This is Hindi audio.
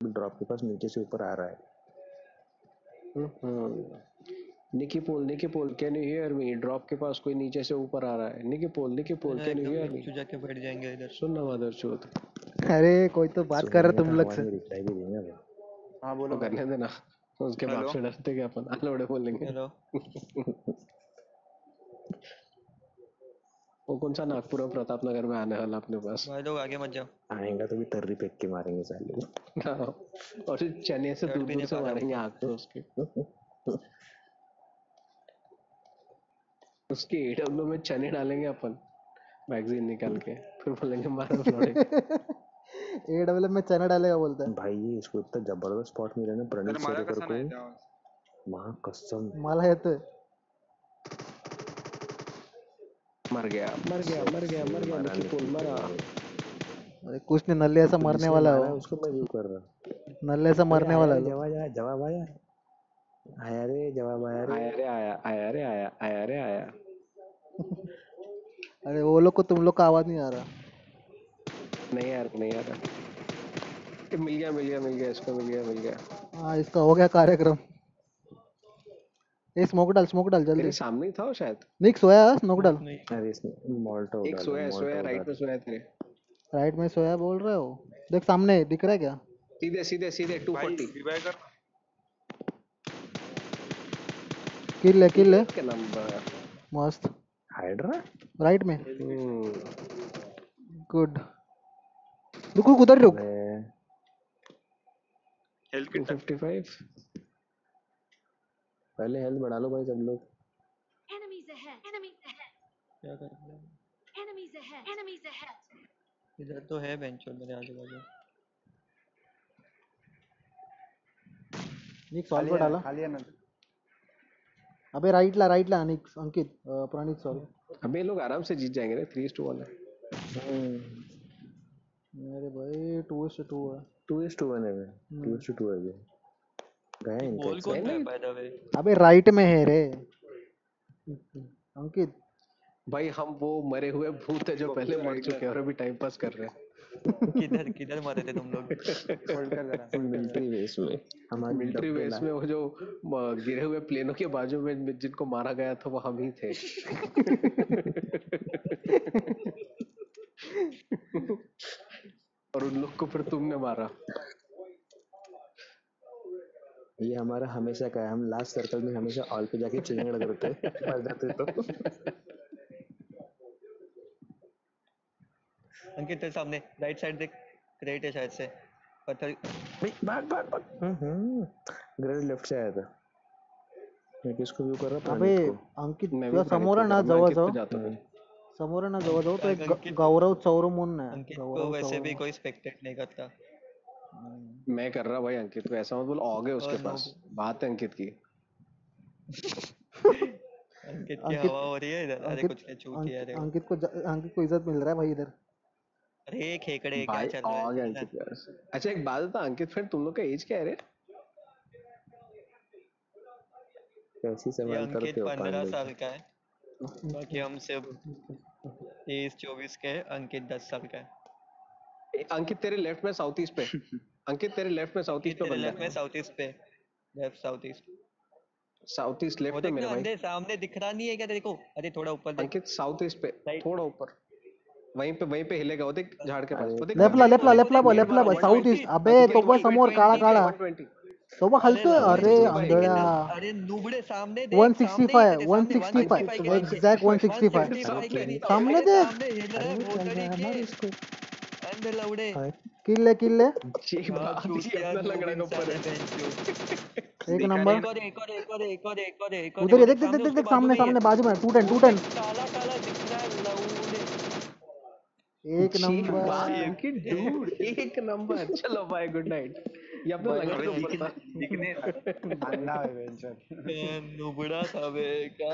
ड्रॉप के पास नीचे से ऊपर आ रहा है। निकी पोल निकी पोल can you hear me drop के पास कोई नीचे से ऊपर आ रहा है। निकी पोल निकी पोल कैन यू हियर मी जाके बैठ जाएँगे इधर। सुन ना मदर चोद अरे कोई तो बात कर रहा तुम लोग से। रिप्लाई भी देंगे अभी हाँ बोलो। करने देना। उसके बाप हेलो? से डरते क्या अपन अलोड़े बोलेंगे हेलो। वो कौन सा नागपुर और प्रताप नगर में आने वाला अपने पास. भाई लोग आगे मत जाओ आएगा तो भी तर्री फेंक के मारेंगे साले हाँ, और चने से दूर दूर से मारेंगे आग पे उसके उसके एडब्ल्यू में चने डालेंगे अपन. मैगजीन निकाल के. फिर बोलेंगे मारो फ्लोरे ए डबल में चना डालेगा बोलता है। भाई ये इसको इतना ज़बरदस्त स्पॉट मिला ना प्रणीत सेरेकर को? माँ कसम। मला येतोय मर गया। मर गया मर गया मर गया मारा निकी पोल नहीं। मरा। अरे कुछ नहीं नल्ले ऐसा मरने वाला हो उसको मैं व्यू कर रहा नल्ले ऐसा मरने वाला है जवाब आया जवाब आया। आया रे जवाब आया रे। आया रे आया आया रे आया आया रे आया। अरे वो लोग को तुम लोग का आवाज़ नहीं आ रहा। नहीं यार नहीं यार ये मिल गया मिल गया मिल गया इसको मिल गया मिल गया। हाँ इसका हो गया कार्यक्रम। ये स्मोक डाल स्मोक डाल जल्दी। तेरे सामने ही था वो शायद। निक सोया है? स्मोक डाल। नहीं। अरे इसने मॉल्टो एक सोया सोया राइट में सोया तेरे। राइट में सोया बोल रहे हो? देख सामने दिख रहा है क्या? सीधे सीधे सीधे 240 revive कर। किल ले किल ले के नंबर मस्त। हाइड्रा राइट में। गुड रुक रुक। उधर रुक हेल्थ किट 255 पहले हेल्थ बढ़ा लो भाई सब लोग। Enemies ahead. Enemies ahead. क्या कर रहे हैं? Enemies ahead. Enemies ahead. इधर तो है बेंच और मेरे आजू बाजू निक सॉल्व पे डाला। खाली आहे ना। अबे राइट ला राइट ला निक अंकित प्रणीत सॉल्व अबे लोग आराम से जीत जाएँगे रे 3 टू 1 है मेरे भाई टू इज़ टू है। टू इज़ टू वन है टू इज़ टू टू है ये। गए इनका अबे राइट में है रे। अंकित। भाई हम वो मरे हुए भूत है जो पहले मर चुके हैं और अभी टाइम पास कर रहे हैं। किधर किधर मारे थे तुम लोग? होल्ड कर जरा। मिलिट्री बेस में। हमारी मिलिट्री बेस में वो जो गिरे हुए प्लेनों के बाजू में जिनको मारा गया था वो हम ही थे। और उन लोग को फिर तुमने मारा। ये हमारा हमेशा का है। हम लास्ट सर्कल में हमेशा ऑल पे जाके चिंगड़ करते हैं मर जाते तो। अंकित तेरे सामने राइट साइड देख। क्रेट है शायद से। पत्थर भाई भाग भाग भाग। ग्रेड लेफ़्ट से आया था। मैं किसको व्यू कर रहा? अबे अंकित मैं भी तुझ्या समोर ना जवळ हूँ। समोर ना जवळ जवळ तो एक गौरव चौर म्हणून आहे अंकित को वैसे भी कोई स्पेक्टेट नहीं करता। मैं कर रहा भाई अंकित को ऐसा मत बोल ऑग है उसके पास। बात है अंकित की। अंकित की हवा हो रही है इधर। अरे कुछ क्या चूतिया है अंकित रे अंकित को अंकित को इज़्ज़त मिल रहा है भाई इधर। अरे खेकड़े क्या चल रहा है? अंकित यार अच्छा एक बात बता अंकित फ्रेंड तुम लोग का एज क्या है रे? कैसी ये सवाल अंकित करते हो पंद्रह पांडे साल का है। बाकी हम सिर्फ़ तेईस चौबीस के अंकित दस साल का है। अंकित तेरे लेफ़्ट में साउथ ईस्ट पे। अंकित तेरे लेफ़्ट में साउथ ईस्ट पे बंदा लेफ़्ट में साउथ ईस्ट पे। Left south east south east left पे मेरे भाई। अंदर सामने दिख रहा नहीं है क्या तेरे को? अरे थोड़ा ऊपर देख। अंकित साउथ ईस्ट पे थोड़ा ऊपर। वहीं पे वहीं पे हिलेगा। वो देख झाड़ के पास। वो देख लेफ्टला लेफ्टला बघ लेफ्टला बघ साऊथ ईस्ट अबे तो बघ समोर काळा 120 तो बघ हलतोय अरे आंधळ्या अरे नुबड़े सामने देख 165 सामने ही तेरे 165 सामने 165 165 165 के नीचे। सामने देख। सामने हिल रहा है भोसड़ी के अंधे लौड़े किल्ले किल्ले एक हाँ, ही ऊपर है नंबर और एक और एक और एक और एक और एक और उधर ये देख देख देख देख सामने सामने बाजू में टू टेन टू टेन ही है। काला काला दिख रहा है लौड़े एक एक नंबर डूड एक नंबर चलो बाय गुड नाइट ये अपना लगड़ा के ऊपर दिखने अन्ना है नुबड़ा था बे का